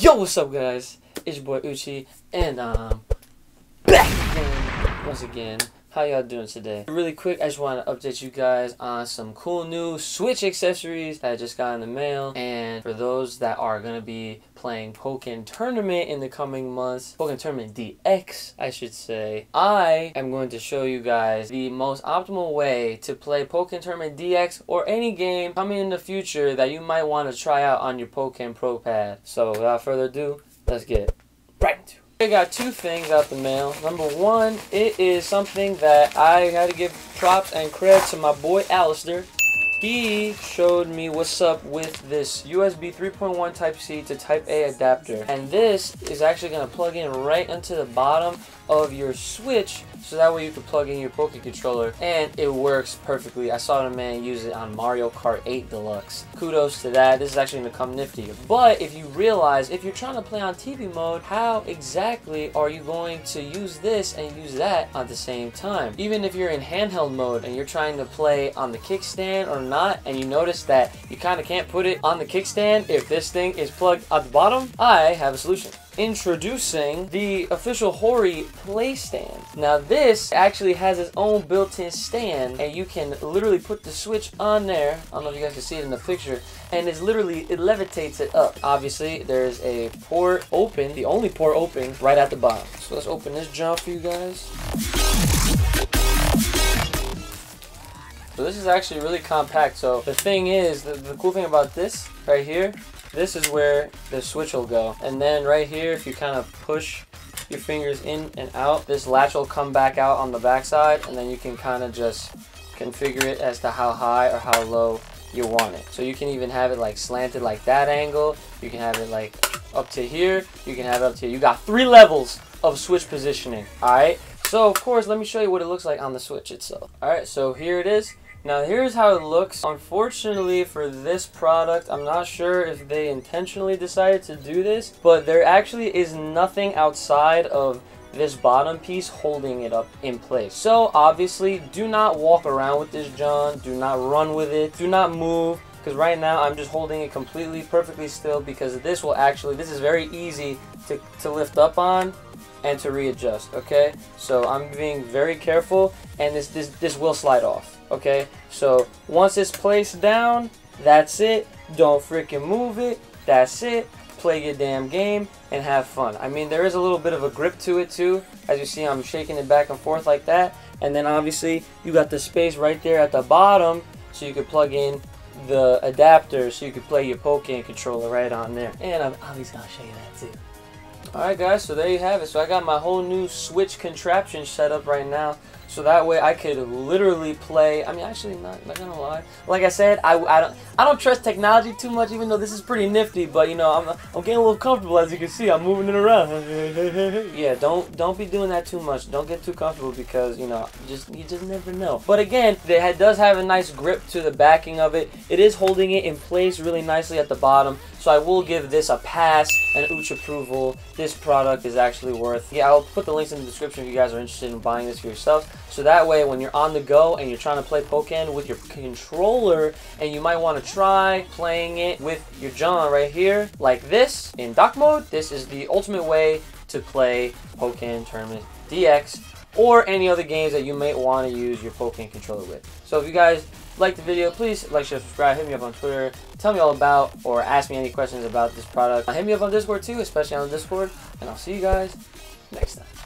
Yo, what's up, guys? It's your boy Uchi, and um, back again, once again. How y'all doing today? Really quick, I just want to update you guys on some cool new Switch accessories that I just got in the mail. And for those that are going to be playing Pokken Tournament in the coming months, Pokken Tournament DX, I should say, I am going to show you guys the most optimal way to play Pokken Tournament DX or any game coming in the future that you might want to try out on your Pokken Pro Pad. So without further ado, let's get right into it. I got two things out the mail. Number one, it is something that I had to give props and credit to my boy Alistair. He showed me what's up with this USB 3.1 Type-C to Type-A adapter. And this is actually going to plug in right into the bottom of your Switch so that way you can plug in your Poke controller and it works perfectly. I saw the man use it on Mario Kart 8 Deluxe. Kudos to that. This is actually going to come nifty. But if you realize, if you're trying to play on TV mode, how exactly are you going to use this and use that at the same time? Even if you're in handheld mode and you're trying to play on the kickstand or not, and you notice that you kind of can't put it on the kickstand if this thing is plugged at the bottom, I have a solution introducing the official Hori play stand. Now this actually has its own built-in stand and you can literally put the switch on there. I don't know if you guys can see it in the picture and it's literally, it levitates it up. Obviously there's a port open, the only port open right at the bottom. So let's open this jump for you guys. So this is actually really compact. So the thing is, the, the cool thing about this right here this is where the switch will go. And then right here, if you kind of push your fingers in and out, this latch will come back out on the backside and then you can kind of just configure it as to how high or how low you want it. So you can even have it like slanted like that angle. You can have it like up to here. You can have it up to here. You got three levels of switch positioning. Alright. So of course, let me show you what it looks like on the switch itself. Alright, so here it is. Now here's how it looks. Unfortunately for this product, I'm not sure if they intentionally decided to do this, but there actually is nothing outside of this bottom piece holding it up in place. So obviously, do not walk around with this John. Do not run with it. Do not move because right now I'm just holding it completely perfectly still because this will actually, this is very easy to, to lift up on and to readjust, okay? So I'm being very careful and this, this, this will slide off, okay? So once it's placed down, that's it. Don't freaking move it. That's it. Play your damn game and have fun. I mean, there is a little bit of a grip to it too. As you see, I'm shaking it back and forth like that. And then obviously, you got the space right there at the bottom so you could plug in the adapter so you could play your Pokken controller right on there. And I'm obviously gonna show you that too. Alright guys, so there you have it. So I got my whole new Switch contraption set up right now. So that way I could literally play. I mean, actually, not, not gonna lie. Like I said, I, I don't I don't trust technology too much, even though this is pretty nifty. But you know, I'm I'm getting a little comfortable as you can see. I'm moving it around. yeah, don't don't be doing that too much. Don't get too comfortable because you know, just you just never know. But again, it does have a nice grip to the backing of it. It is holding it in place really nicely at the bottom. So I will give this a pass and Uch approval. This product is actually worth. Yeah, I'll put the links in the description if you guys are interested in buying this for yourself. So that way, when you're on the go and you're trying to play Pokken with your controller, and you might want to try playing it with your John right here, like this, in dock mode, this is the ultimate way to play Pokken Tournament DX or any other games that you might want to use your Pokken controller with. So if you guys like the video, please like, share, subscribe, hit me up on Twitter, tell me all about or ask me any questions about this product. Hit me up on Discord too, especially on Discord, and I'll see you guys next time.